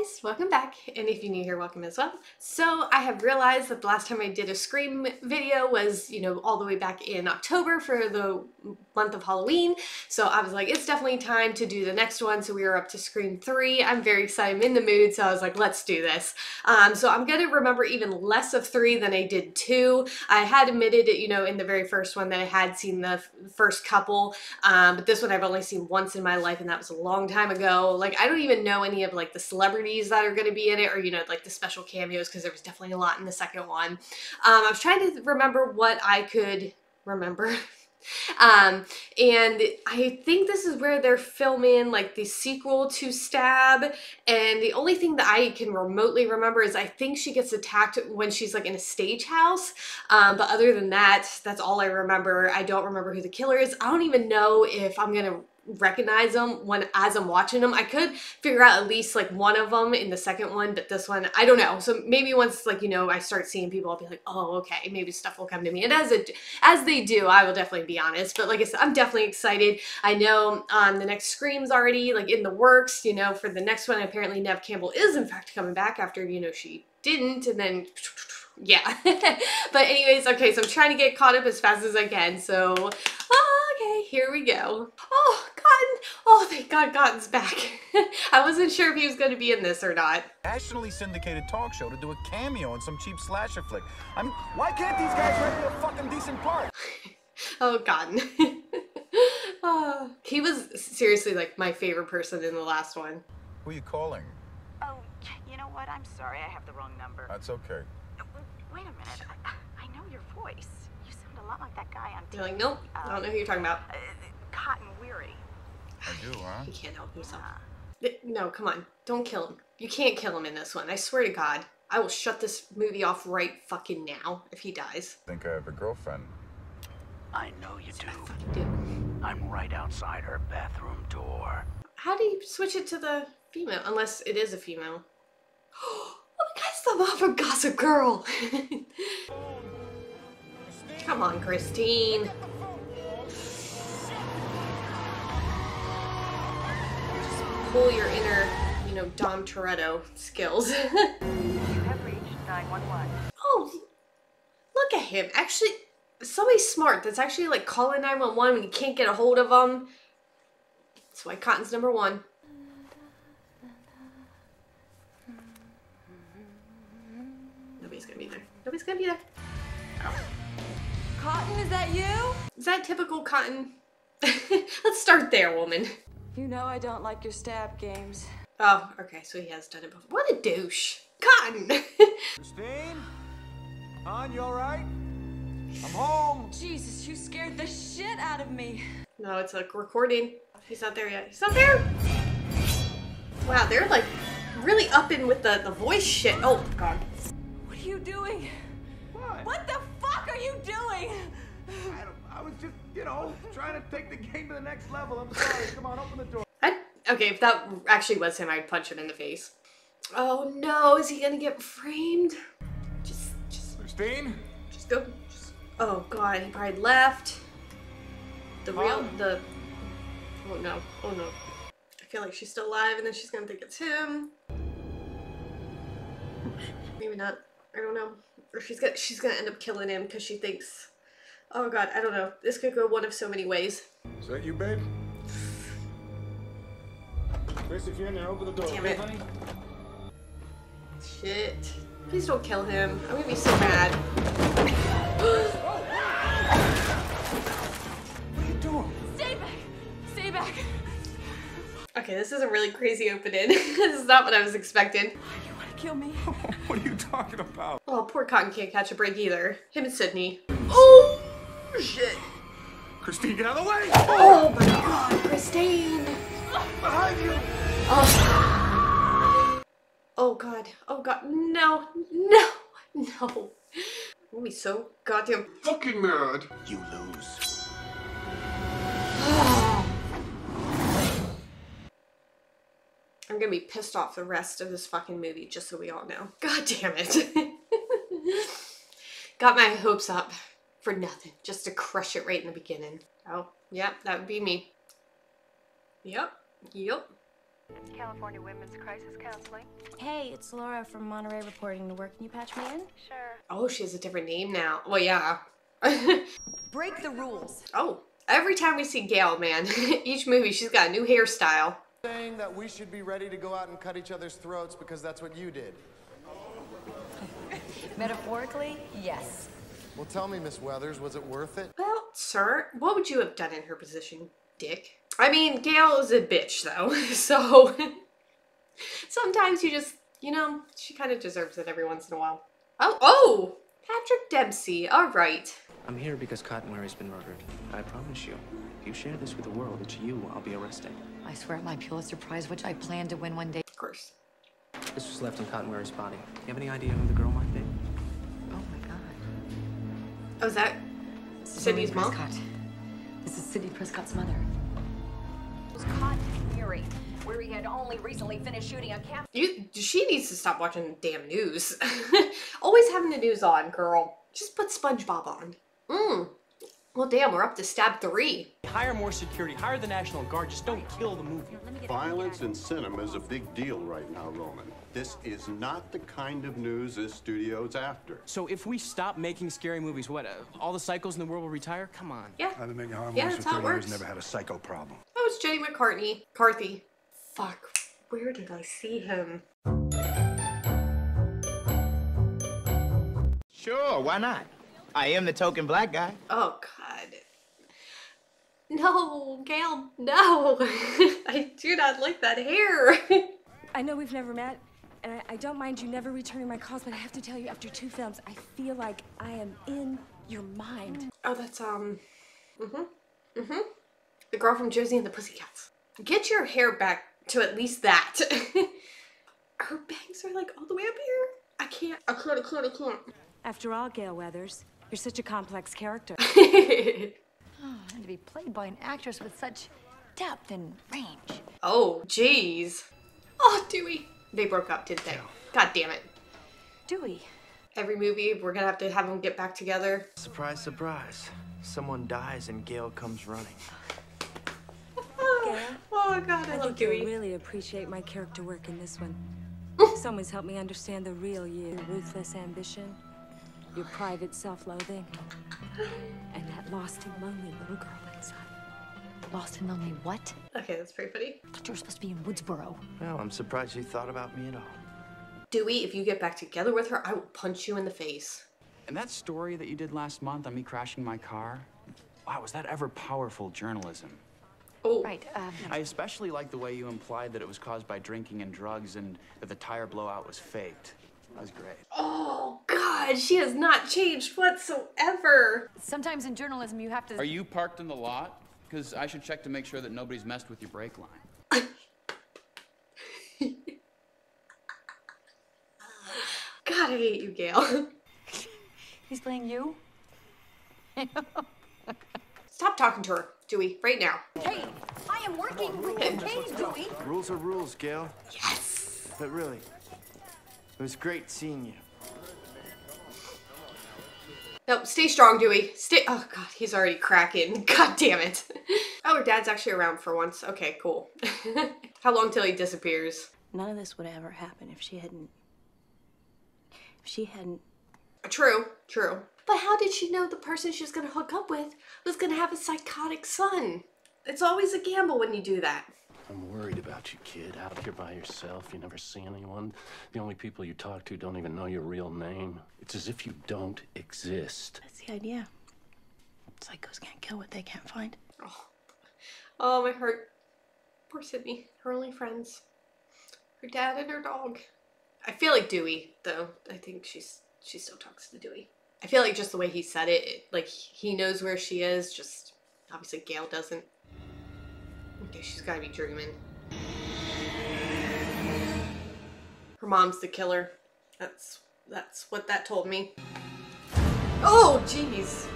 guys, welcome back, and if you're new here, welcome as well. So I have realized that the last time I did a Scream video was, you know, all the way back in October for the month of Halloween, so I was like, it's definitely time to do the next one, so we are up to Scream 3. I'm very excited, I'm in the mood, so I was like, let's do this. Um, so I'm gonna remember even less of 3 than I did 2. I had admitted, it, you know, in the very first one that I had seen the first couple, um, but this one I've only seen once in my life, and that was a long time ago. Like, I don't even know any of, like, the celebrities that are going to be in it or, you know, like the special cameos because there was definitely a lot in the second one. Um, I was trying to remember what I could remember. Um, and I think this is where they're filming like the sequel to Stab. And the only thing that I can remotely remember is I think she gets attacked when she's like in a stage house. Um, but other than that, that's all I remember. I don't remember who the killer is. I don't even know if I'm to recognize them when as I'm watching them. I could figure out at least like one of them in the second one, but this one, I don't know. So maybe once like, you know, I start seeing people, I'll be like, oh, okay, maybe stuff will come to me. And as it, as they do, I will definitely be honest. But like I said, I'm definitely excited. I know um, the next Scream's already like in the works, you know, for the next one, apparently Neve Campbell is in fact coming back after, you know, she didn't and then yeah. but anyways, okay, so I'm trying to get caught up as fast as I can. So, okay, here we go. Oh, thank God Cotton's back. I wasn't sure if he was going to be in this or not. Nationally syndicated talk show to do a cameo in some cheap slasher flick. I mean, why can't these guys write me a fucking decent part? oh, Cotton. oh, ah, he was seriously like my favorite person in the last one. Who are you calling? Oh, you know what? I'm sorry. I have the wrong number. That's okay. Uh, wait a minute. I, I know your voice. You sound a lot like that guy on TV. You're like, nope, I don't um, know who you're talking about. Uh, Cotton Weary. I do, huh? He can't help himself. No, come on. Don't kill him. You can't kill him in this one. I swear to God. I will shut this movie off right fucking now if he dies. I Think I have a girlfriend. I know you do. I fucking do. I'm right outside her bathroom door. How do you switch it to the female? Unless it is a female. Oh my God, it's the mom from Gossip Girl. Come on, Christine. Pull your inner, you know, Dom Toretto skills. You have reached 911. oh, look at him. Actually, somebody smart that's actually like calling 911 when you can't get a hold of them. That's why Cotton's number one. Nobody's gonna be there. Nobody's gonna be there. Cotton, is that you? Is that typical Cotton? Let's start there, woman. You know I don't like your stab games. Oh, okay, so he has done it before. What a douche. Cotton! Christine? Hon, you alright? I'm home. Jesus, you scared the shit out of me. no, it's like recording. He's not there yet. He's not there! Wow, they're like really up in with the, the voice shit. Oh, God. What are you doing? What? What the fuck are you doing? I, don't, I was just, you know, trying to take the game to the next level. I'm sorry. Come on, open the door. I, okay, if that actually was him, I'd punch him in the face. Oh no, is he gonna get framed? Just, just, Christine? just go. Just, oh god, he probably left. The real, Mom? the. Oh no, oh no. I feel like she's still alive and then she's gonna think it's him. Maybe not. I don't know. Or she's gonna, she's gonna end up killing him because she thinks. Oh god, I don't know. This could go one of so many ways. Is that you, babe? Chris, if you're in there, open the door. Damn okay, it. honey? Shit. Please don't kill him. I'm gonna be so mad. What are you doing? Stay back! Stay back! Okay, this is a really crazy opening. this is not what I was expecting. You wanna kill me? what are you talking about? Oh, poor Cotton can't catch a break either. Him and Sidney. Oh, shit. Christine, get out of the way! Oh my god, Christine. Behind you! Oh. Oh god. Oh god. No. No. No. I'm gonna be so goddamn. fucking mad. You lose. I'm gonna be pissed off the rest of this fucking movie, just so we all know. God damn it. Got my hopes up for nothing, just to crush it right in the beginning. Oh, yep, that would be me. Yep, yep. California Women's Crisis Counseling. Hey, it's Laura from Monterey reporting to work. Can you patch me in? Sure. Oh, she has a different name now. Well, yeah. Break the rules. oh, every time we see Gale, man, each movie she's got a new hairstyle. saying that we should be ready to go out and cut each other's throats because that's what you did. Metaphorically, yes. Well, tell me, Miss Weathers, was it worth it? Well, sir, what would you have done in her position, Dick? I mean, Gale is a bitch, though, so sometimes you just, you know, she kind of deserves it every once in a while. Oh, oh! Patrick Dempsey, alright. I'm here because Cotton Weary's been murdered. I promise you, if you share this with the world, it's you I'll be arresting. I swear it might Pulitzer Prize, which I plan to win one day. Of course. This was left in Cotton Weary's body. You have any idea who the girl might Oh, is that Sidney's mom? Prescott. This is Sidney Prescott's mother. was caught in Fury, where he had only recently finished shooting a camp. You, she needs to stop watching damn news. Always having the news on, girl. Just put SpongeBob on. Mmm. Well, damn, we're up to stab three. Hire more security, hire the National Guard, just don't kill the movie. Violence in cinema is a big deal right now, Roman. This is not the kind of news this studio's after. So if we stop making scary movies, what, uh, all the psychos in the world will retire? Come on. Yeah. I've been making horror Yeah, movies that's for how it 30 years, works. never had a psycho problem. Oh, it's Jenny McCartney. Carthy. Fuck. Where did I see him? Sure, why not? I am the token black guy. Oh, God. No, Gale, no. I do not like that hair. I know we've never met, and I, I don't mind you never returning my calls, but I have to tell you, after two films, I feel like I am in your mind. oh, that's, um, mm-hmm, mm-hmm. The girl from Josie and the Pussycats. Get your hair back to at least that. Her bangs are like all the way up here. I can't, I can't, I can't, I can't. After all, Gale Weathers, you're such a complex character. Oh, and to be played by an actress with such depth and range. oh, jeez. Oh, Dewey. They broke up, didn't they? God damn it. Dewey. Every movie, we're gonna have to have them get back together. Surprise, surprise. Someone dies and Gale comes running. Oh, oh God, I, I love think you'll really appreciate my character work in this one. Someone's helped me understand the real you, ruthless ambition, your private self-loathing, and that lost and lonely little girl inside. Lost and lonely what? Okay, that's pretty funny. Thought you were supposed to be in Woodsboro. Well, I'm surprised you thought about me at all. Dewey, if you get back together with her, I will punch you in the face. And that story that you did last month on me crashing my car, wow, was that ever powerful journalism? Oh. Right, um, I especially like the way you implied that it was caused by drinking and drugs and that the tire blowout was faked. That was great. Oh God, she has not changed whatsoever. sometimes in journalism you have to. Are you parked in the lot? Because I should check to make sure that nobody's messed with your brake line. God, I hate you, Gale. He's playing you? Stop talking to her, Dewey, right now. Hey, I am working with the case, Dewey. Rules are rules, Gale. Yes! But really, it was great seeing you. No, stay strong, Dewey. Stay. Oh God, he's already cracking. God damn it. Oh, her dad's actually around for once. Okay, cool. How long till he disappears? None of this would ever happen if she hadn't. If she hadn't. True, true. But how did she know the person she was gonna hook up with was gonna have a psychotic son? It's always a gamble when you do that. I'm worried about you, kid. Out here by yourself. You never see anyone. The only people you talk to don't even know your real name. It's as if you don't exist. That's the idea. Psychos can't kill what they can't find. Oh, oh my heart. Poor Sidney. Her only friends. Her dad and her dog. I feel like Dewey, though. I think she's she still talks to Dewey. I feel like just the way he said it, it like he knows where she is, just obviously Gale doesn't. She's gotta be dreaming. Her mom's the killer. That's that's what that told me. Oh, jeez.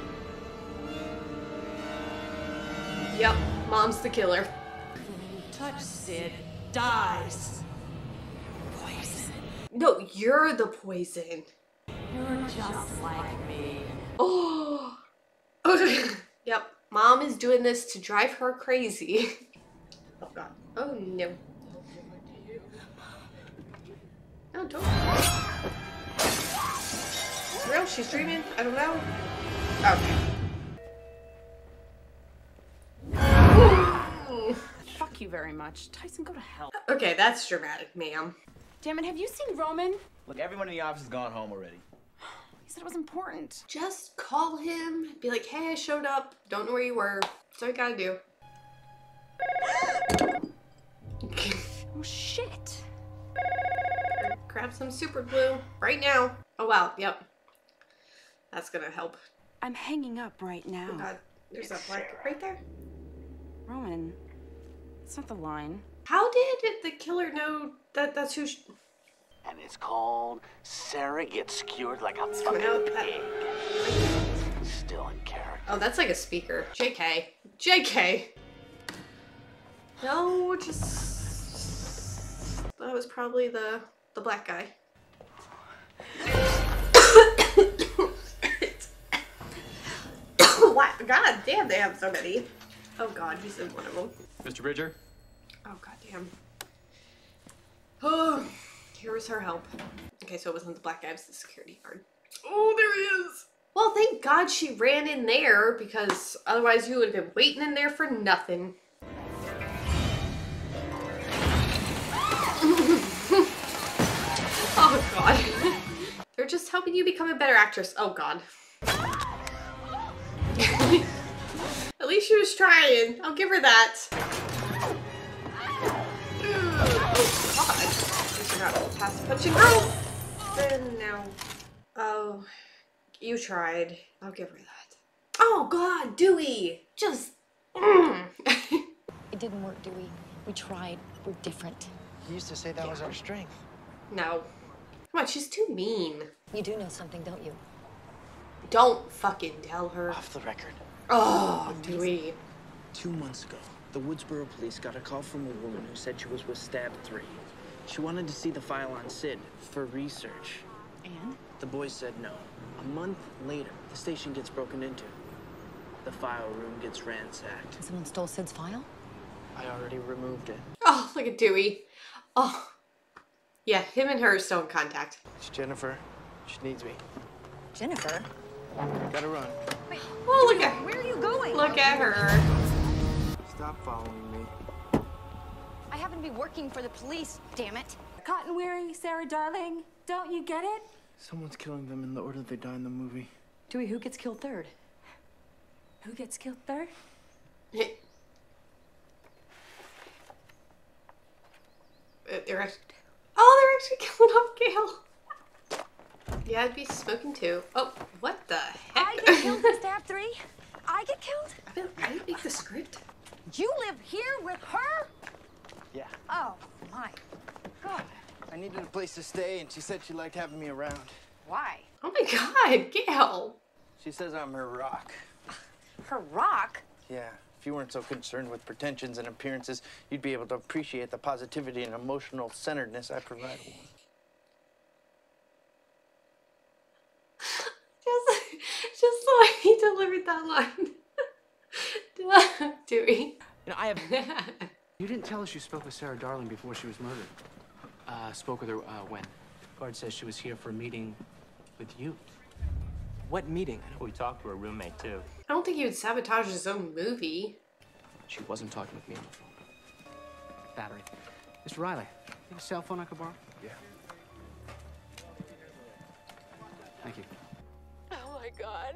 Yep, mom's the killer. Touch Sid dies. Poison. No, you're the poison. You're just like me. Oh. yep, mom is doing this to drive her crazy. oh no. Oh no. don't. Real? She's dreaming? I don't know. Okay. Fuck you very much. Tyson, go to hell. Okay, that's dramatic, ma'am. Damn it, have you seen Roman? Look, everyone in the office has gone home already. He said it was important. Just call him, be like, hey, I showed up, don't know where you were. That's all you gotta do. Oh shit. Grab some super glue right now. Oh wow, yep. That's gonna help. I'm hanging up right now. Oh god, there's a black right there. Roman, it's not the line. How did the killer know that that's who? Sh- And it's called Sarah Gets Skewered Like a coming out Fucking that- Pig. Still in character. oh, that's like a speaker. JK. JK. No, just that was probably the the black guy. what? God damn, they have so many. Oh god, he's in one of them. Mr. Bridger? Oh god damn. Oh, here was her help. Okay, so it wasn't the black guy, it was the security guard. Oh, there he is. Well, thank God she ran in there because otherwise you would have been waiting in there for nothing. God. They're just helping you become a better actress. Oh God. At least she was trying. I'll give her that. Oh God. I forgot past punching girl. Then now. Oh. You tried. I'll give her that. Oh God, Dewey! Just. mm. It didn't work, Dewey. We tried. We're different. He used to say that was our strength. No. Come on, she's too mean. You do know something, don't you? Don't fucking tell her. Off the record. Oh, Dewey. Two months ago, the Woodsboro police got a call from a woman who said she was with Stab 3. She wanted to see the file on Sid for research. And? The boys said no. A month later, the station gets broken into. The file room gets ransacked. Someone stole Sid's file? I already removed it. Oh, look at Dewey. Oh. Yeah, him and her are still in contact. It's Jennifer. She needs me. Jennifer? Gotta run. Oh, look at Where are you going? Look at her. Stop following me. I happen to be working for the police, damn it. Cotton Weary, Sarah Darling. Don't you get it? Someone's killing them in the order they die in the movie. Dewey, who gets killed third? Who gets killed third? Uh, They're actually. Oh, they're actually killing off Gale. Yeah, I'd be smoking too. Oh, what the heck? I get killed in stab three? I get killed? I didn't, I didn't make the script. You live here with her? Yeah. Oh, my God. I needed a place to stay, and she said she liked having me around. Why? Oh my god, Gale. She says I'm her rock. Her rock? Yeah. If you weren't so concerned with pretensions and appearances, you'd be able to appreciate the positivity and emotional centeredness I provide. Just, just the way he delivered that line. Dewey. You know, I have. you didn't tell us you spoke with Sarah Darling before she was murdered. Uh, spoke with her uh, when? Guard says she was here for a meeting with you. What meeting? We talked to her roommate, too. I don't think he would sabotage his own movie. She wasn't talking with me on the phone. Battery. Mr. Riley, you have a cell phone I could borrow? Yeah. Thank you. Oh my god.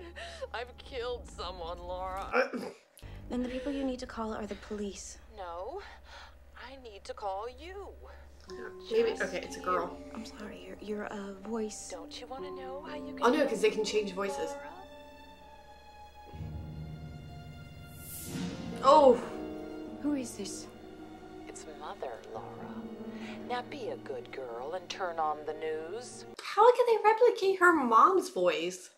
I've killed someone, Laura. Uh, then the people you need to call are the police. No. I need to call you. Maybe, okay, it's a girl. I'm sorry, you're, you're a voice. Don't you want to know how you can Oh no, because they can change voices. Oh, Who is this? It's Mother, Laura. Now be a good girl and turn on the news. how can they replicate her mom's voice?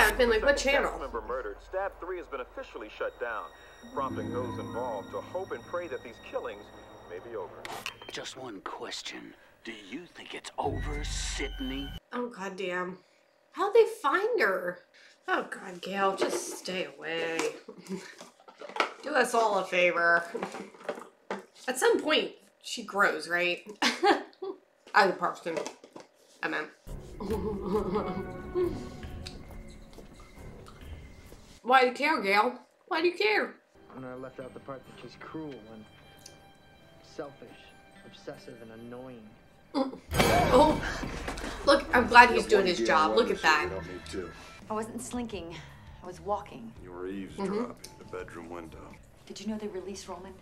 Yeah, I've been like, what channel? cast member murdered, Stab 3 has been officially shut down, prompting those involved to hope and pray that these killings may be over. Just one question. Do you think it's over, Sidney? Oh goddamn. How'd they find her? Oh god, Gale, just stay away. Do us all a favor. At some point, she grows, right? As a person, I meant. Why do you care, Gale? Why do you care? And I left out the part that she's cruel and selfish, obsessive, and annoying. Mm. Oh, look! I'm glad he's doing his job. Look at that. I wasn't slinking. I was walking. You were eavesdropping the bedroom window. Did you know they released Roman?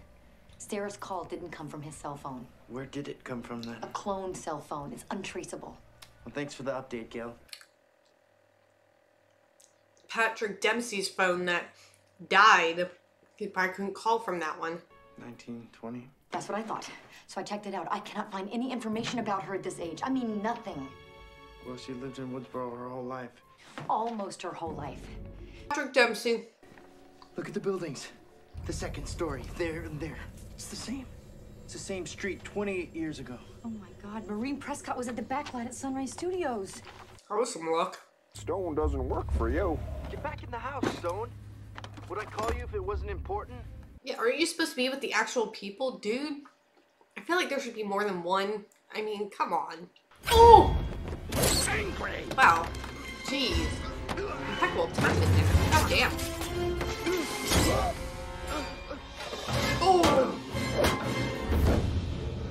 Sarah's call didn't come from his cell phone. Where did it come from then? A cloned cell phone. It's untraceable. Well, thanks for the update, Gale. Patrick Dempsey's phone that died. He probably couldn't call from that one. 1920. That's what I thought. So I checked it out. I cannot find any information about her at this age. I mean, nothing. Well, she lived in Woodsboro her whole life. Almost her whole life. Patrick Dempsey. Look at the buildings. The second story, there and there. It's the same. It's the same street 28 years ago. Oh my God, Maureen Prescott was at the backlot at Sunrise Studios. That was some luck. Stone doesn't work for you. Get back in the house, Stone. Would I call you if it wasn't important? Yeah, aren't you supposed to be with the actual people, dude? I feel like there should be more than one. I mean, come on. Oh! Angry! Wow. Jeez. Impeccable timing there. God damn. Oh!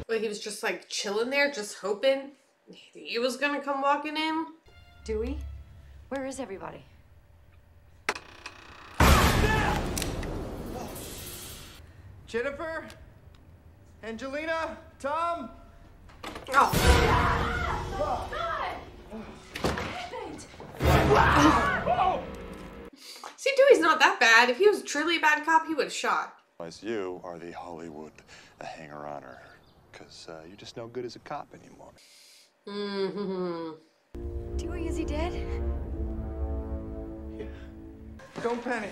Wait, he was just like chilling there, just hoping he was gonna come walking in? Dewey, where is everybody? Jennifer? Angelina? Tom? See, Dewey's not that bad. If he was truly a bad cop, he would have shot. As you are the Hollywood hanger-oner, because uh, you're just no good as a cop anymore. Mm-hmm. Dewey, is he dead? Yeah. Don't panic.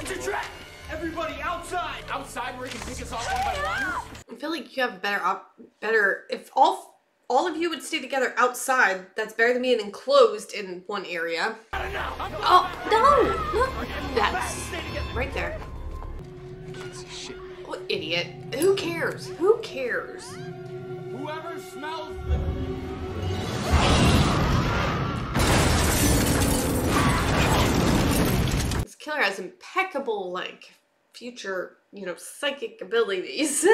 It's a trap! Everybody outside! Outside where he can pick us off one by one? I feel like you have better op better if all all of you would stay together outside. That's better than being enclosed in one area. Oh no, no, that's right there. What idiot? Who cares? Who cares? Whoever smells the... killer has impeccable like future, you know, psychic abilities.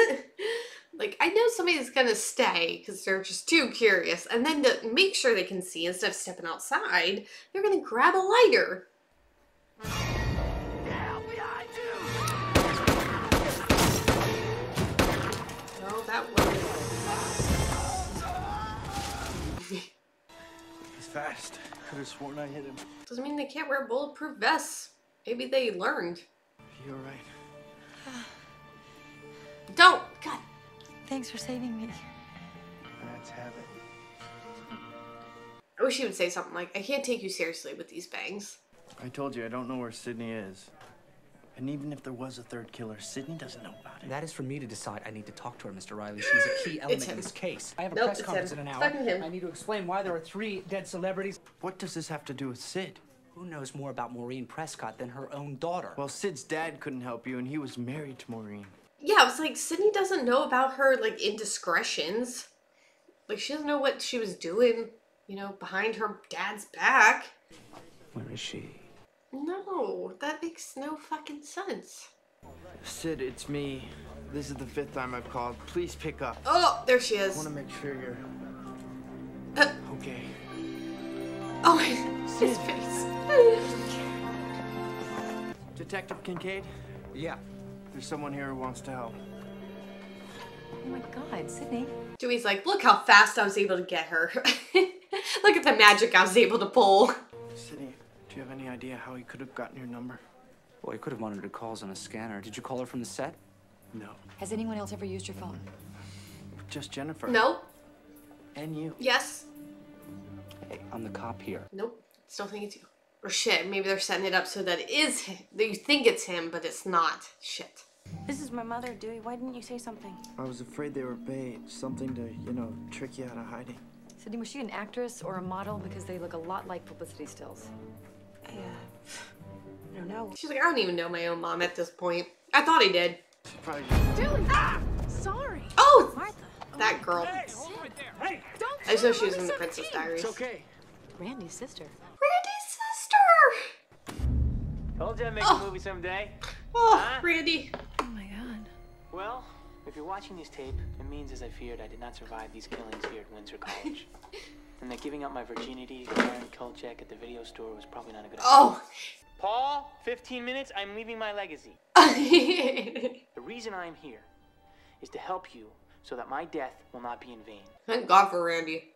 like I know somebody's gonna stay because they're just too curious, and then to make sure they can see instead of stepping outside, they're gonna grab a lighter. No, that was. He's fast. Could have sworn I hit him. Doesn't mean they can't wear bulletproof vests. Maybe they learned. You're right. Don't! God. Thanks for saving me. Let's have it. I wish he would say something like, I can't take you seriously with these bangs. I told you I don't know where Sidney is. And even if there was a third killer, Sidney doesn't know about it. That is for me to decide. I need to talk to her, Mr. Riley. She's a key element in this case. I have a Nope, press conference him. in an hour. fucking him. I need to explain why there are three dead celebrities. What does this have to do with Sid? Who knows more about Maureen Prescott than her own daughter? Well, Sid's dad couldn't help you, and he was married to Maureen. Yeah, I was like, Sidney doesn't know about her, like, indiscretions. Like, she doesn't know what she was doing, you know, behind her dad's back. Where is she? No, that makes no fucking sense. Sid, it's me. This is the fifth time I've called. Please pick up. Oh, there she is. I want to make sure you're Uh, okay. Oh, his face. Detective Kincaid? Yeah. There's someone here who wants to help. Oh my God, Sidney. Dewey's like, look how fast I was able to get her. look at the magic I was able to pull. Sidney, do you have any idea how he could have gotten your number? Well, he could have monitored calls on a scanner. Did you call her from the set? No. Has anyone else ever used your phone? Just Jennifer. No. And you. Yes. Hey, I'm the cop here. Nope. Still think it's you. Or shit, maybe they're setting it up so that it is him. That you think it's him, but it's not. Shit. This is my mother, Dewey. Why didn't you say something? I was afraid they were bait. Something to, you know, trick you out of hiding. Sidney, was she an actress or a model? Because they look a lot like publicity stills. I, uh, I don't know. She's like, I don't even know my own mom at this point. I thought I did. Probably just... Dude, ah! Sorry. Oh, Martha. That girl. Hey, I just know tell she was in the Princess 17. Diaries. It's okay. Randy's sister. Randy's sister. Told you I'd make Oh. a movie someday. Oh, Huh? Randy. Oh my god. Well, if you're watching this tape, it means, as I feared, I did not survive these killings here at Windsor College. and that giving up my virginity to Karen Kolchak at the video store was probably not a good idea. Oh. Paul, 15 minutes, I'm leaving my legacy. The reason I'm here is to help you so that my death will not be in vain. Thank God for Randy.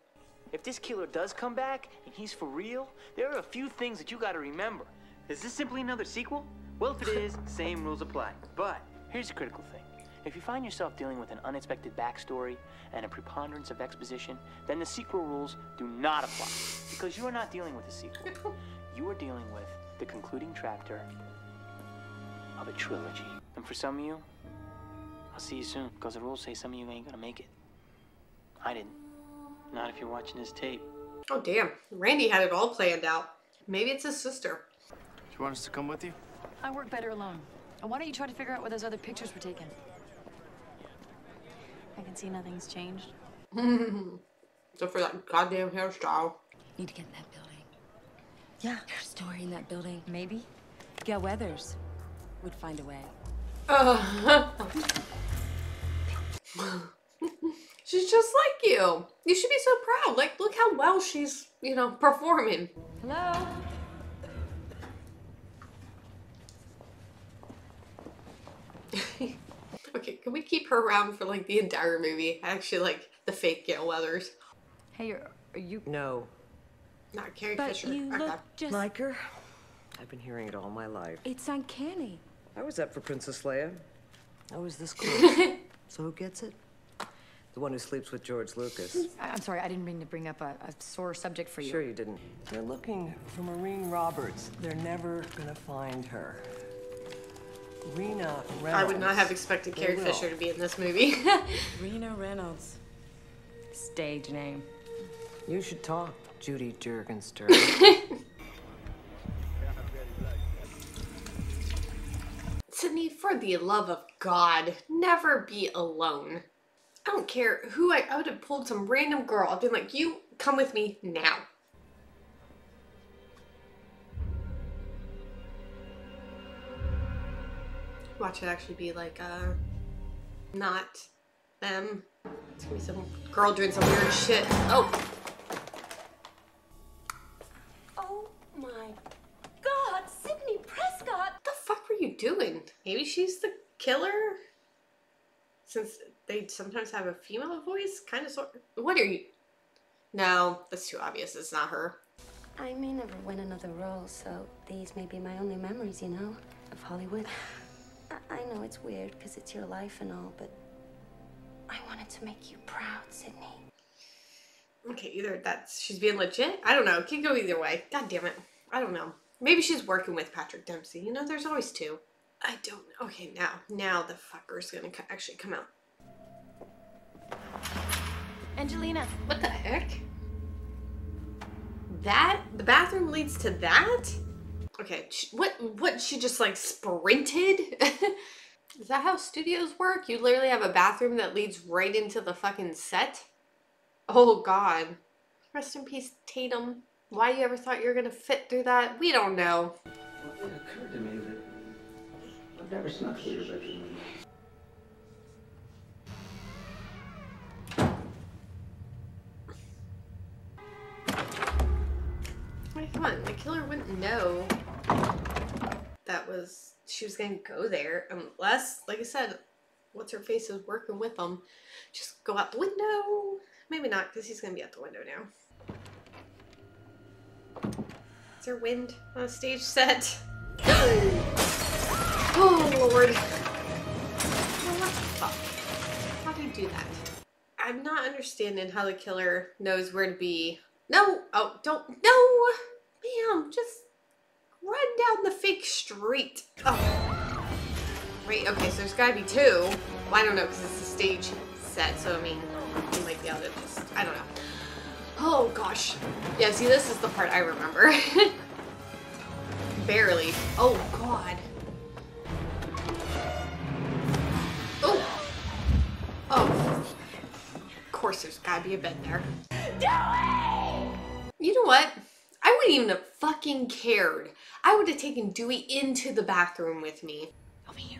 If this killer does come back and he's for real, there are a few things that you gotta remember. Is this simply another sequel? Well, if it is, same rules apply. But here's the critical thing. If you find yourself dealing with an unexpected backstory and a preponderance of exposition, then the sequel rules do not apply. Because you are not dealing with a sequel. You are dealing with the concluding chapter of a trilogy. And for some of you, I'll see you soon, because the rules say some of you ain't gonna make it. I didn't. Not if you're watching this tape. Oh damn, Randy had it all planned out. Maybe it's his sister. Do you want us to come with you? I work better alone. And why don't you try to figure out where those other pictures were taken? I can see nothing's changed. Except for that goddamn hairstyle. Need to get in that building. Yeah. There's a story in that building. Maybe. Gale Weathers would find a way. Uh, she's just like you. You should be so proud. Like, look how well she's, you know, performing. Hello? Okay, can we keep her around for like the entire movie? I actually like the fake Gale Weathers. Hey, are, are you... No. Not Carrie But Fisher. you Okay. look just... Like her? I've been hearing it all my life. It's uncanny. I was up for Princess Leia. I was this close. So who gets it? The one who sleeps with George Lucas. I- I'm sorry, I didn't mean to bring up a, a sore subject for you. Sure you didn't. They're looking for Maureen Roberts. They're never gonna find her. Rena Reynolds. I would not have expected They Carrie will. Fisher to be in this movie. Rena Reynolds. Stage name. You should talk, Judy Jurgenstern. Sidney, for the love of God, never be alone. I don't care who I, I would have pulled some random girl. I've been like, you come with me now. Watch it actually be like, uh, not them. It's gonna be some girl doing some weird shit. Oh, Oh my god, Sidney Prescott! what the fuck were you doing? Maybe she's the killer? Since they sometimes have a female voice, kind of sort What are you? No, that's too obvious. It's not her. I may never win another role, so these may be my only memories, you know, of Hollywood. I, I know it's weird because it's your life and all, but I wanted to make you proud, Sidney. Okay, either that's she's being legit. I don't know. It can go either way. God damn it. I don't know. Maybe she's working with Patrick Dempsey. You know, there's always two. I don't know. Okay, now, now the fucker's gonna co- actually come out. Angelina. What the heck? That the bathroom leads to that? Okay, sh- what? What? She just like sprinted? Is that how studios work? You literally have a bathroom that leads right into the fucking set? Oh God! Rest in peace, Tatum. Why you ever thought you were gonna fit through that? We don't know. I've never snuck through your bedroom. Wait, come on. The killer wouldn't know that was she was gonna go there unless, like I said, what's her face is working with them. Just go out the window. Maybe not, because he's gonna be out the window now. Is there wind on a stage set? Oh lord. What the fuck? How do you do that? I'm not understanding how the killer knows where to be. No! Oh, don't. No! Ma'am, just run down the fake street. Oh. Wait, okay, so there's gotta be two. Well, I don't know, because it's a stage set, so I mean, you might be able to just. I don't know. Oh gosh. Yeah, see, this is the part I remember. Barely. Oh god. Course there's gotta be a bed there. You know what? I wouldn't even have fucking cared. I would have taken Dewey into the bathroom with me. Over here.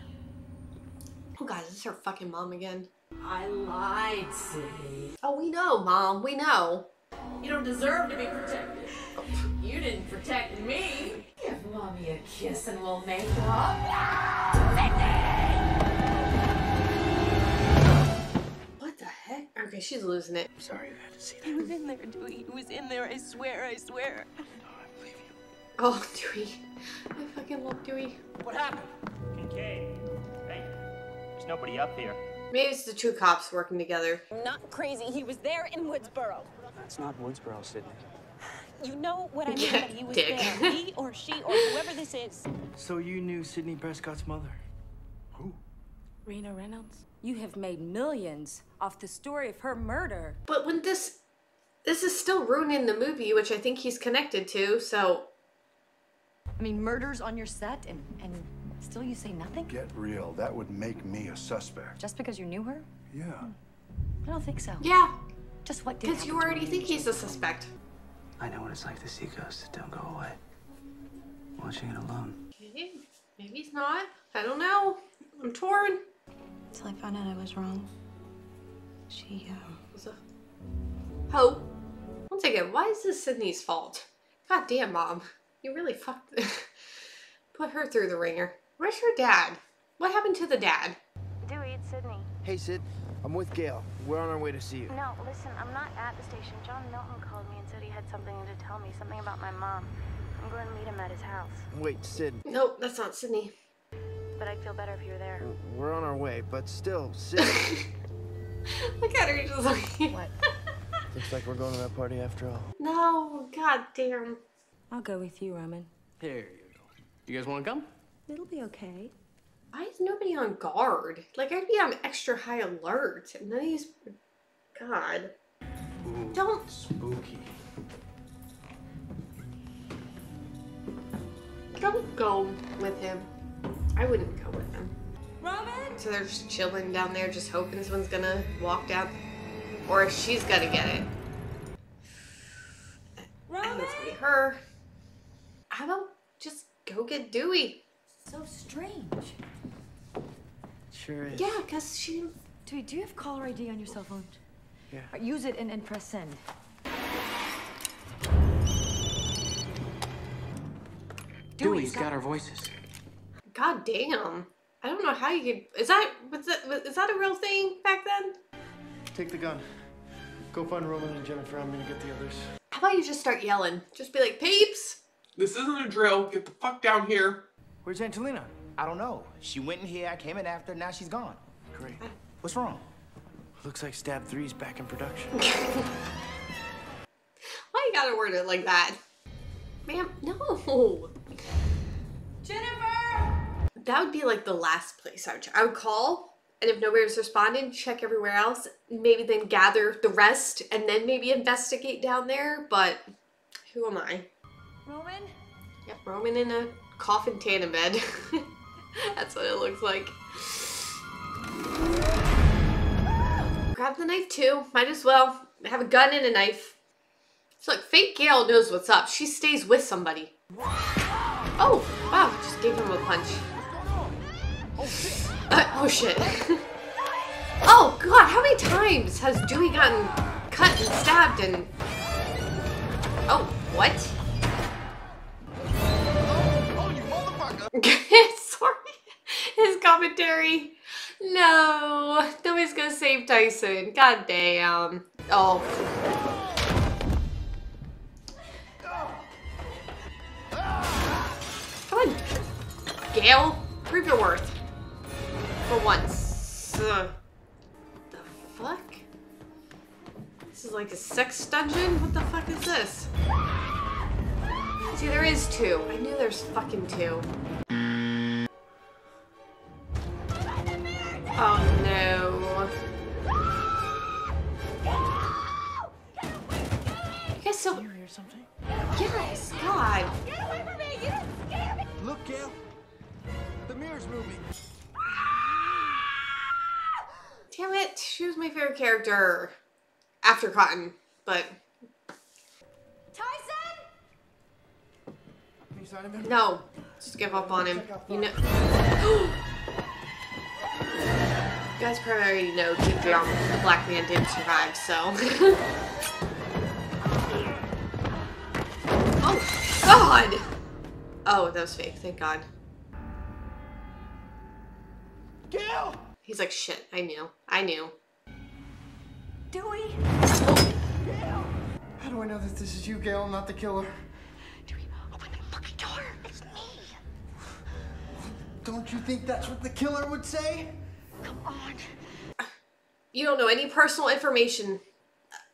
Oh god, is this her fucking mom again? I lied, Sydney. Oh, we know, mom. We know. You don't deserve to be protected. You didn't protect me. Give mommy a kiss and we'll make up. Okay, she's losing it. I'm sorry you had to see that. He was in there, Dewey. He was in there. I swear. I swear. No, I believe you. Oh, Dewey. I fucking love Dewey. What happened? Kincaid. Hey, there's nobody up here. Maybe it's the two cops working together. Not crazy. He was there in Woodsboro. That's not Woodsboro, Sidney. You know what I mean? Yeah, that he was dick. there. He or she or whoever this is. So you knew Sidney Prescott's mother? Who? Rena Reynolds, you have made millions off the story of her murder. But when this this is still ruining the movie, which I think he's connected to, so I mean, murders on your set and, and still you say nothing? Get real. That would make me a suspect. Just because you knew her? Yeah. Hmm. I don't think so. yeah. Just what did Because you already think he's a suspect. I know what it's like to see ghosts that don't go away. Watching it alone. Maybe, maybe he's not. I don't know. I'm torn. Till I found out I was wrong. She, um... Was a Hope. One second. Why is this Sidney's fault? God damn, mom. You really fucked. Put her through the ringer. Where's your dad? What happened to the dad? Dewey, it's Sidney. Hey, Sid. I'm with Gale. We're on our way to see you. No, listen, I'm not at the station. John Milton called me and said he had something to tell me, something about my mom. I'm going to meet him at his house. Wait, Sid. Nope, that's not Sidney. But I'd feel better if you were there. We're on our way, but still, Sid. Look at her just like. What? Looks like we're going to that party after all. No, god damn. I'll go with you, Roman. There you go. You guys want to come? It'll be okay. Why is nobody on guard? Like I'd be on extra high alert. And none of these. God. Don't. Spooky. Don't go with him. I wouldn't go with them. Roman? So they're just chilling down there, just hoping someone's gonna walk down. Or she's gonna get it. I think it's gonna be her. How about just go get Dewey? So strange. Sure is. Yeah, because she. Dewey, do you have caller ID on your cell phone? Yeah. All right, use it and, and press send. Dewey's got our voices. God damn. I don't know how you could. Is that. Was that, was, is that a real thing back then? Take the gun. Go find Roman and Jennifer. I'm gonna get the others. How about you just start yelling? Just be like, peeps! This isn't a drill. Get the fuck down here. Where's Angelina? I don't know. She went in here, I came in after, now she's gone. Great. What's wrong? Looks like Stab 3's back in production. Why you gotta word it like that? Ma'am, no. Jennifer! That would be like the last place I would check. I would call, and if nobody was responding, check everywhere else. Maybe then gather the rest, and then maybe investigate down there. But who am I? Roman? Yep, Roman in a coffin tandem bed. That's what it looks like. Grab the knife too. Might as well. Have a gun and a knife. So look, fake Gale knows what's up. She stays with somebody. Oh, wow, just gave him a punch. Uh, oh shit. oh god, how many times has Dewey gotten cut and stabbed and... Oh, what? Sorry. His commentary. No. Nobody's gonna save Tyson. God damn. Oh. Come on. Gale, prove your worth. For once. Ugh. the fuck? This is like a sex dungeon? What the fuck is this? See, there is two. I knew there's fucking two. Oh no. You guys so. You hear something? Yes, God. Look, Gale. The mirror's moving. Damn it, she was my favorite character. after Cotton, but Tyson! Any sign of him? no, just give up on him. You know. you guys probably already know deep down the black man didn't survive, so. oh God! Oh, that was fake. Thank God. Gale! He's like, shit. I knew. I knew. Dewey! How do I know that this is you, Gale, not the killer? Dewey, open the fucking door! It's me! Don't you think that's what the killer would say? Come on. You don't know any personal information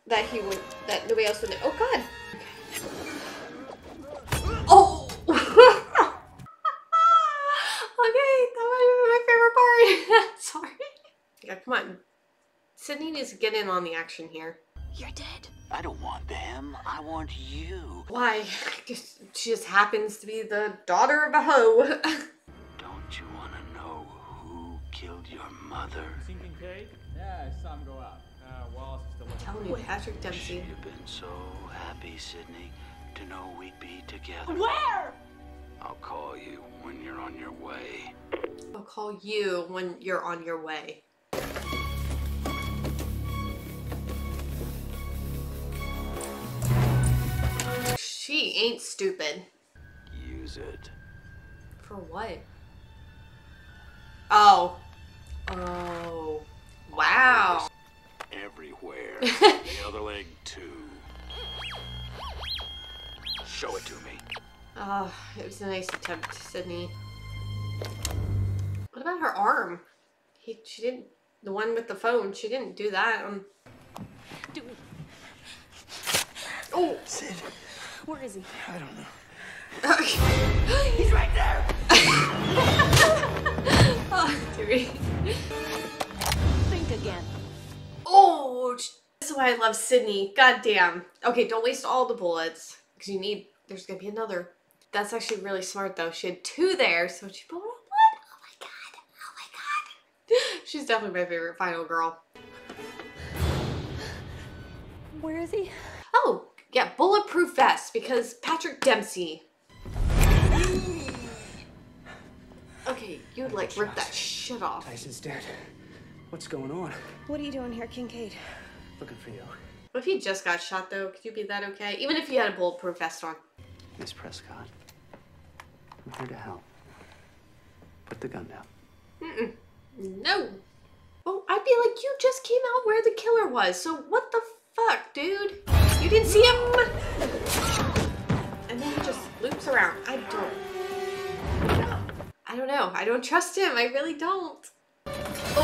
that he would that nobody else would know. Oh God. Oh. okay, that might have been my favorite part. Sorry. Yeah, come on. Sidney needs to get in on the action here. You're dead. I don't want them. I want you. Why? Just, she just happens to be the daughter of a hoe. Don't you want to know who killed your mother? Seen Cake? Yeah, I saw him go out. Uh, Wallace is still looking. Tell me, Patrick Dempsey. You've been so happy, Sidney, to know we'd be together. Where? I'll call you when you're on your way. I'll call you when you're on your way. She ain't stupid. Use it. For what? Oh. Oh. Wow. Everywhere. the other leg, too. Show it to me. Oh, it was a nice attempt, Sidney. What about her arm? He, she didn't. The one with the phone. She didn't do that. Um. Dewey. Oh. Sid. Where is he? I don't know. He's right there! oh, Dewey. Think again. Oh, that's why I love Sidney. God damn. Okay, don't waste all the bullets because you need. There's gonna be another. That's actually really smart though. She had two there, so she pulled out one. Oh my god. Oh my god. She's definitely my favorite final girl. Where is he? Oh, yeah, bulletproof vest because Patrick Dempsey. Okay, you'd like rip that shit off. Tyson's dead. What's going on? What are you doing here, Kincaid? Looking for you. What if he just got shot though? Could you be that okay? Even if you had a bulletproof vest on. Miss Prescott. I'm here to help. Put the gun down. Mm-mm. No. Well, I'd be like, you just came out where the killer was, so what the fuck, dude? You didn't see him? And then he just loops around. I don't. I don't know. I don't trust him. I really don't. Oh.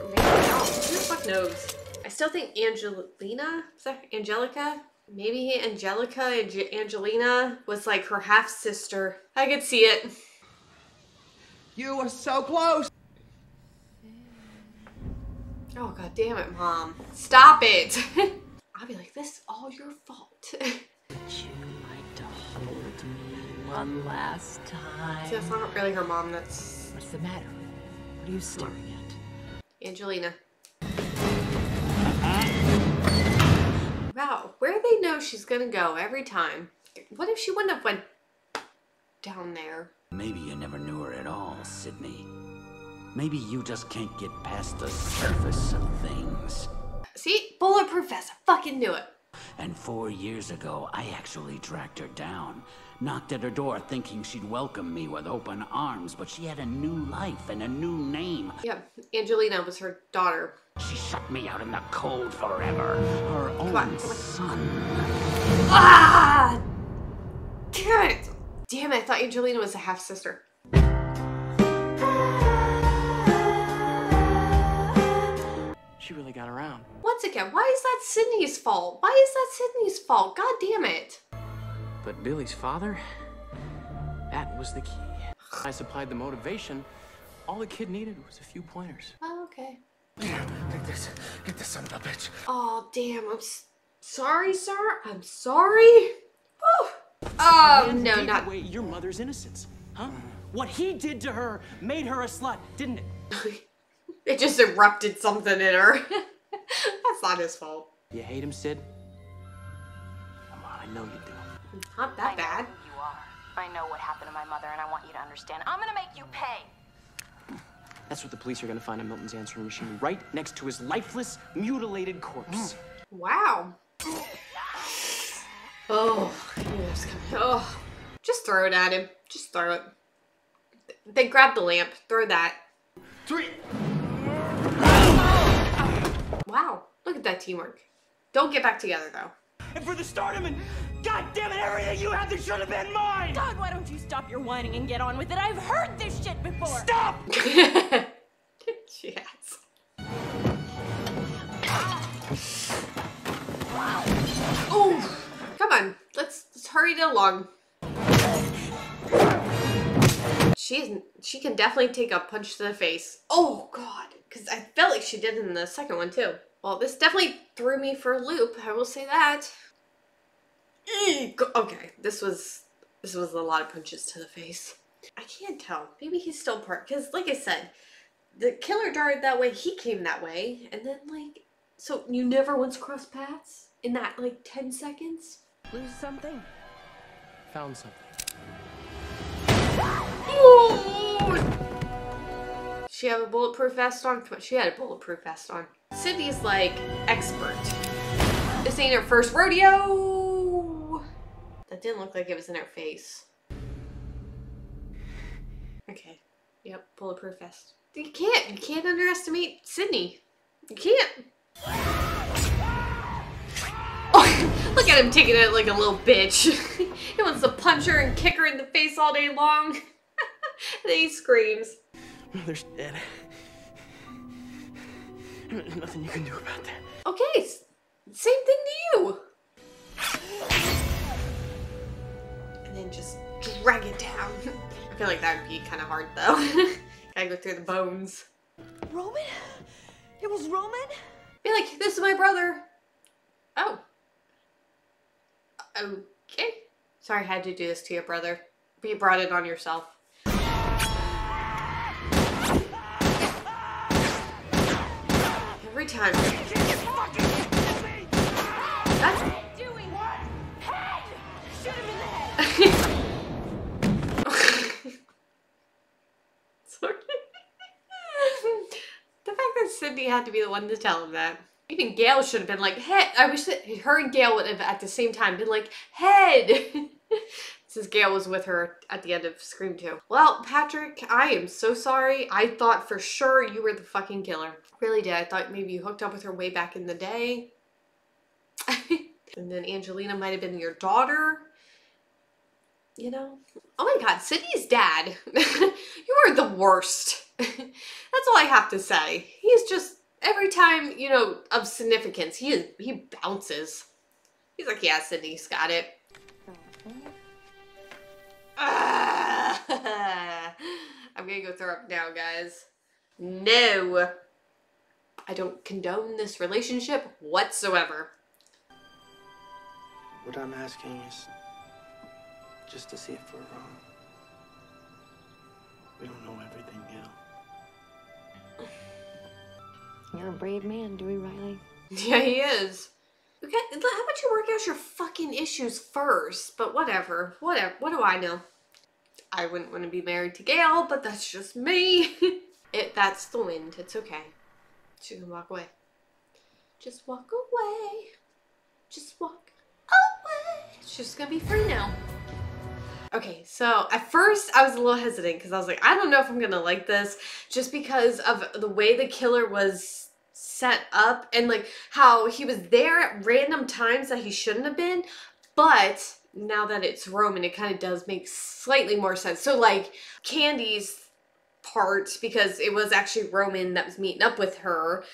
Or maybe I don't. Who the fuck knows? I still think Angelina, that Angelica? Maybe Angelica and Angelina was like her half sister. I could see it. You were so close. Oh god damn it, mom. Stop it. I'll be like, this is all your fault. Would you like to hold me one last time? See, that's not really her mom, that's What's the matter? What are you staring at? Angelina. Wow, where do they know she's gonna go every time? What if she wouldn't have went down there? Maybe you never knew her at all, Sidney. Maybe you just can't get past the surface of things. See? Bulletproof vest. I fucking knew it. And four years ago, I actually tracked her down. Knocked at her door thinking she'd welcome me with open arms, but she had a new life and a new name. Yeah, Angelina was her daughter. She shut me out in the cold forever. Her own on. son. Ah! Damn it! Damn it, I thought Angelina was a half sister. She really got around. Once again, why is that Sidney's fault? Why is that Sidney's fault? God damn it. But Billy's father? That was the key. I supplied the motivation. All the kid needed was a few pointers. Oh, okay. Take this. Get this son of a bitch. Oh, damn. I'm s- sorry, sir. I'm sorry. Whew. Um, oh, Man no, gave not. away your mother's innocence, huh? What he did to her made her a slut, didn't it? It just erupted something in her. That's not his fault. You hate him, Sid? Come on, I know you do. Not that bad. Know who You are. I know what happened to my mother, and I want you to understand. I'm gonna make you pay. That's what the police are gonna find in Milton's answering machine, right next to his lifeless, mutilated corpse. Wow. Oh. Oh, just throw it at him. Just throw it. They grab the lamp. Throw that. Three. Wow. Look at that teamwork. Don't get back together though. And for the stardom and goddamn it, everything you had that should have been mine! God, why don't you stop your whining and get on with it? I've heard this shit before. Stop! yes. Oh, come on. Let's, let's hurry it along. She's she can definitely take a punch to the face. Oh god, because I felt like she did in the second one too. Well, this definitely threw me for a loop. I will say that. Eek. Okay, this was this was a lot of punches to the face. I can't tell. Maybe he's still part because, like I said, the killer darted that way. He came that way, and then like, so you never once crossed paths in that like ten seconds. Lose something. Found something. She have a bulletproof vest on? She had a bulletproof vest on. Sidney's like expert. This ain't her first rodeo. That didn't look like it was in her face. Okay. Yep, bulletproof vest. You can't. You can't underestimate Sidney. You can't. Oh, look at him taking it like a little bitch. he wants to punch her and kick her in the face all day long. and then he screams. Mother's dead. There's nothing you can do about that. Okay, same thing to you. And then just drag it down. I feel like that would be kind of hard though. Gotta go through the bones. Roman? It was Roman? Be like, this is my brother. Oh. Okay. Sorry I had to do this to your brother. But you brought it on yourself. Every time. That's doing what head shoot him Sorry. the fact that Sidney had to be the one to tell him that. Even Gale should have been like, head. I wish that her and Gale would have at the same time been like, head. Since Gale was with her at the end of Scream 2. Well, Patrick, I am so sorry. I thought for sure you were the fucking killer. Really did. I thought maybe you hooked up with her way back in the day. and then Angelina might have been your daughter. You know? Oh my god, Sidney's dad. you are the worst. That's all I have to say. He's just every time, you know, of significance, he is he bounces. He's like, yeah, Sidney's got it. Oh, oh. Ah. I'm gonna go throw up now, guys. No. I don't condone this relationship whatsoever. What I'm asking is just to see if we're wrong. We don't know everything yet. You're a brave man, Dewey Riley. Yeah, he is. Okay, how about you work out your fucking issues first? But whatever. Whatever. What do I know? I wouldn't want to be married to Gale, but that's just me. it that's the wind. It's okay. She can walk away. Just walk away. Just walk away. She's gonna be free now. Okay, so at first I was a little hesitant because I was like, I don't know if I'm gonna like this just because of the way the killer was set up and like how he was there at random times that he shouldn't have been. But now that it's Roman, it kind of does make slightly more sense. So like Candy's part, because it was actually Roman that was meeting up with her.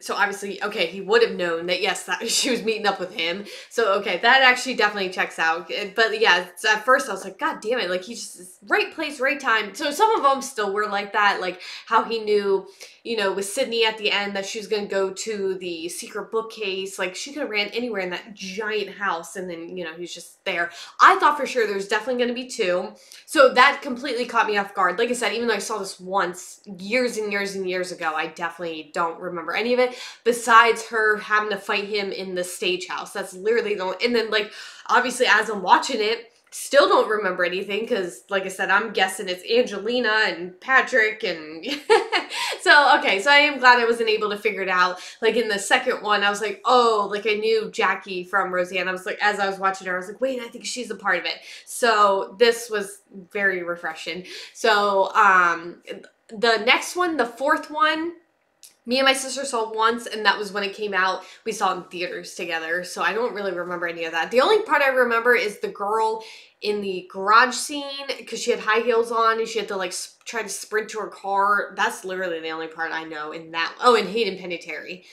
So obviously, okay, he would have known that yes, that she was meeting up with him. So okay, that actually definitely checks out. Uh, But yeah, at first I was like, God damn it, like he's just right place, right time. So some of them still were like that, like how he knew, you know, with Sidney at the end that she was going to go to the secret bookcase. Like she could have ran anywhere in that giant house and then, you know, he's just there. I thought for sure there's definitely going to be two. So that completely caught me off guard. Like I said, even though I saw this once years and years and years ago, I definitely don't remember any of it besides her having to fight him in the stage house. That's literally the only, and then like obviously as I'm watching it, still don't remember anything because like i said i'm guessing it's angelina and patrick and so okay so i am glad i wasn't able to figure it out. Like in the second one i was like oh like i knew jackie from roseanne. I was like as i was watching her i was like wait i think she's a part of it. So this was very refreshing. So um the next one the fourth one me and my sister saw once and that was when it came out. We saw in theaters together so i don't really remember any of that. The only part i remember is the girl in the garage scene because she had high heels on and she had to like sp- try to sprint to her car that's literally the only part i know in that oh and hayden panettiere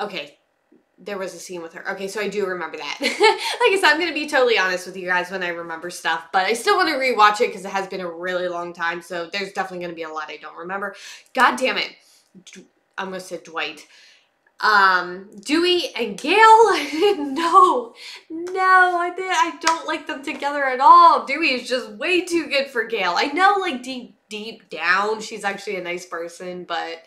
okay there was a scene with her. Okay, so I do remember that. like I said, I'm going to be totally honest with you guys when I remember stuff, but I still want to rewatch it because it has been a really long time, so there's definitely going to be a lot I don't remember. God damn it. I'm gonna say Dwight. Um, Dewey and Gale, no, no, I did, I don't like them together at all. Dewey is just way too good for Gale. I know, like deep, deep down, she's actually a nice person, but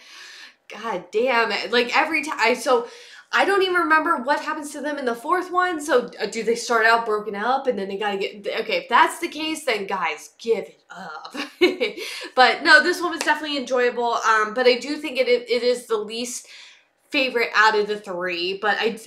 god damn it, like every time. I so I don't even remember what happens to them in the fourth one. So uh, do they start out broken up and then they gotta get okay? If that's the case, then guys, give it up. but no, this one was definitely enjoyable. Um, but I do think it it is the least favorite out of the three. But I,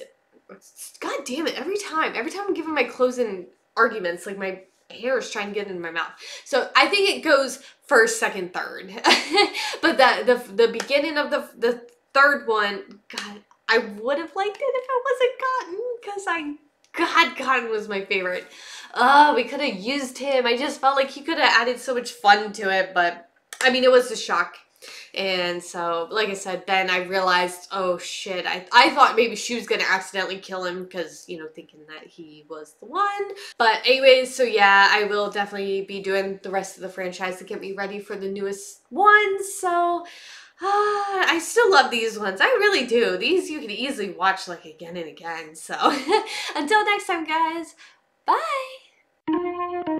god damn it, every time, every time I'm giving my closing arguments, like my hair is trying to get in my mouth. So I think it goes first, second, third. but the the the beginning of the the third one, God, I would have liked it if it wasn't Cotton because I God, Cotton was my favorite. Oh, we could have used him. I just felt like he could have added so much fun to it, but I mean, it was a shock. And so, like I said, then I realized, oh shit, I, I thought maybe she was to accidentally kill him because, you know, thinking that he was the one. But anyways, so yeah, I will definitely be doing the rest of the franchise to get me ready for the newest one. So, Ah, I still love these ones. I really do. These you can easily watch like again and again. So until next time, guys, bye.